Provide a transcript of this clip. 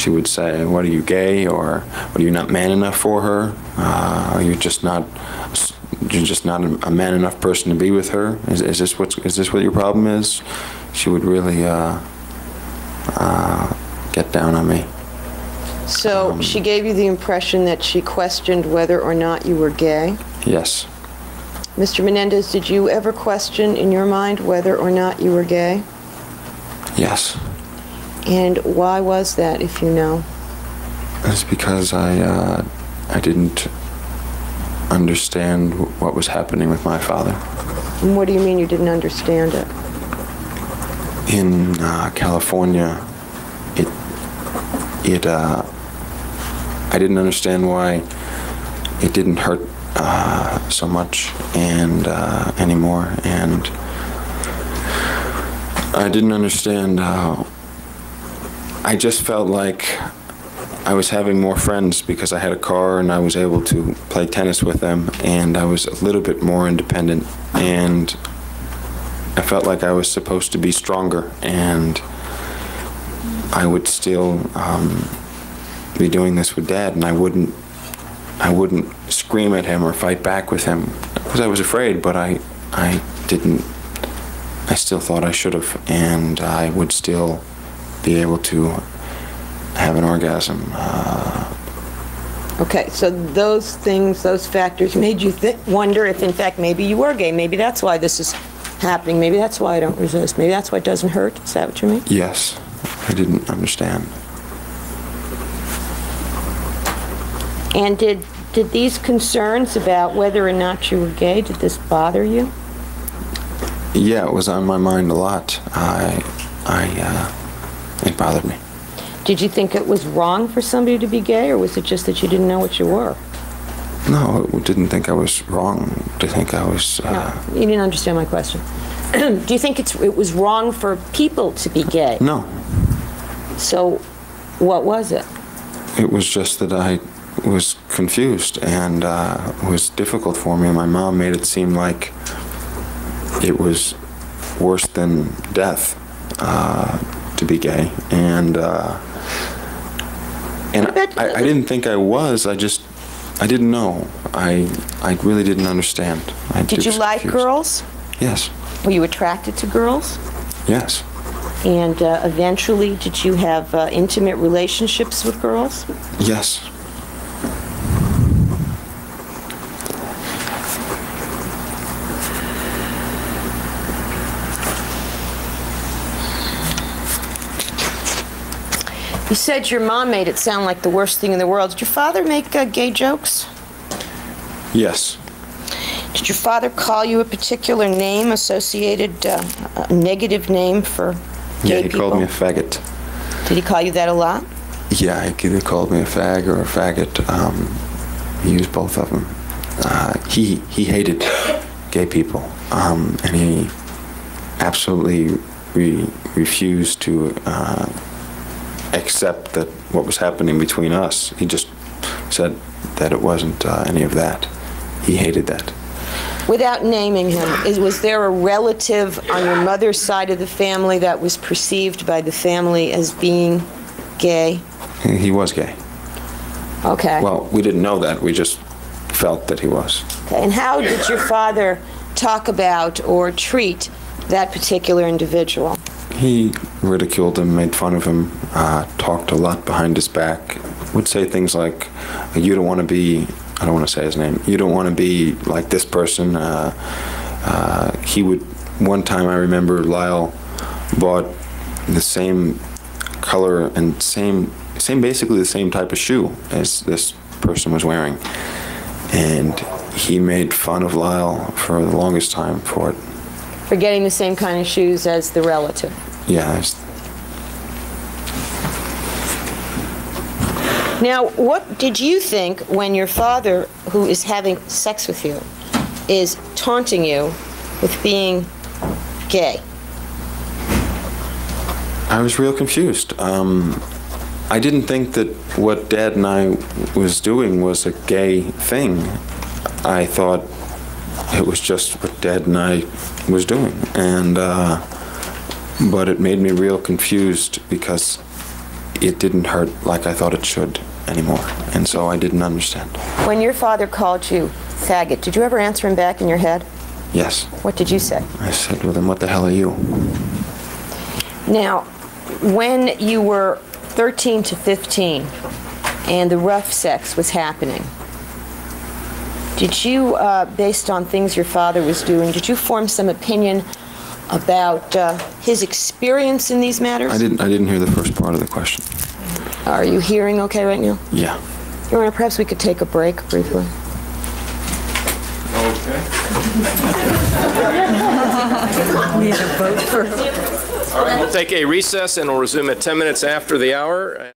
she would say, "What are you gay?" or "What are you not man enough for her?" Uh, "Are you just not you're just not a, man enough person to be with her?" Is, is this what is this what your problem is? She would really uh, uh, get down on me. So she gave you the impression that she questioned whether or not you were gay? Yes. Mr. Menendez, did you ever question in your mind whether or not you were gay? Yes. And why was that, if you know? It's because I uh, I didn't understand what was happening with my father. And what do you mean you didn't understand it? in uh, California, it it uh, I didn't understand why it didn't hurt uh, so much and uh, anymore, and I didn't understand. Uh, I just felt like I was having more friends because I had a car and I was able to play tennis with them, and I was a little bit more independent and. I felt like I was supposed to be stronger, and I would still um, be doing this with Dad, and I wouldn't, I wouldn't scream at him or fight back with him because I was afraid, but I, I didn't. I still thought I should have, and I would still be able to have an orgasm. Uh, Okay, so those things, those factors made you thi- wonder if in fact maybe you were gay. Maybe that's why this is happening. Maybe that's why I don't resist. Maybe that's why it doesn't hurt. Is that what you mean? yes, I didn't understand. And did, did these concerns about whether or not you were gay, did this bother you? Yeah, it was on my mind a lot. I, I, uh, it bothered me. Did you think it was wrong for somebody to be gay, or was it just that you didn't know what you were? No, I didn't think I was wrong to think I was. Uh, You didn't understand my question. Do you think it's, it was wrong for people to be gay? no, So what was it? it was just that I was confused and uh, it was difficult for me. My mom made it seem like it was worse than death uh, to be gay, and uh, and I, I didn't think I was. I just I didn't know. I I really didn't understand. I Did you like confused. girls? Yes, Were you attracted to girls? yes. And uh, eventually, did you have uh, intimate relationships with girls? Yes. You said your mom made it sound like the worst thing in the world. Did your father make uh, gay jokes? Yes. Did your father call you a particular name associated, uh, a negative name for Yeah, he people? called me a faggot. Did he call you that a lot? Yeah, he either called me a fag or a faggot. Um, he used both of them. Uh, he he hated gay people, um, and he absolutely re- refused to uh, accept that what was happening between us. He just said that it wasn't uh, any of that. He hated that. Without naming him, is, was there a relative on your mother's side of the family that was perceived by the family as being gay? He, he was gay. Okay. Well, we didn't know that. We just felt that he was. Okay, And how did your father talk about or treat that particular individual? He ridiculed him, made fun of him, uh, talked a lot behind his back, would say things like, You don't want to be, I don't want to say his name, you don't want to be like this person. Uh, uh, he would, one time I remember Lyle bought the same color and same, same basically the same type of shoe as this person was wearing. And he made fun of Lyle for the longest time for it. For getting the same kind of shoes as the relative? Yeah, Now, what did you think when your father, who is having sex with you, is taunting you with being gay? I was real confused. Um, I didn't think that what Dad and I was doing was a gay thing. I thought it was just what Dad and I was doing, and uh, but it made me real confused because it didn't hurt like I thought it should anymore. And so I didn't understand. When your father called you faggot, did you ever answer him back in your head? Yes. What did you say? I said, well, then what the hell are you? Now, when you were 13 to 15 and the rough sex was happening, did you, uh, based on things your father was doing, did you form some opinion about uh, his experience in these matters? I didn't, I didn't hear the first part of the question. Are you hearing okay right now? Yeah. Your Honor, perhaps we could take a break briefly. Okay. We'll take a recess and we'll resume at 10 minutes after the hour.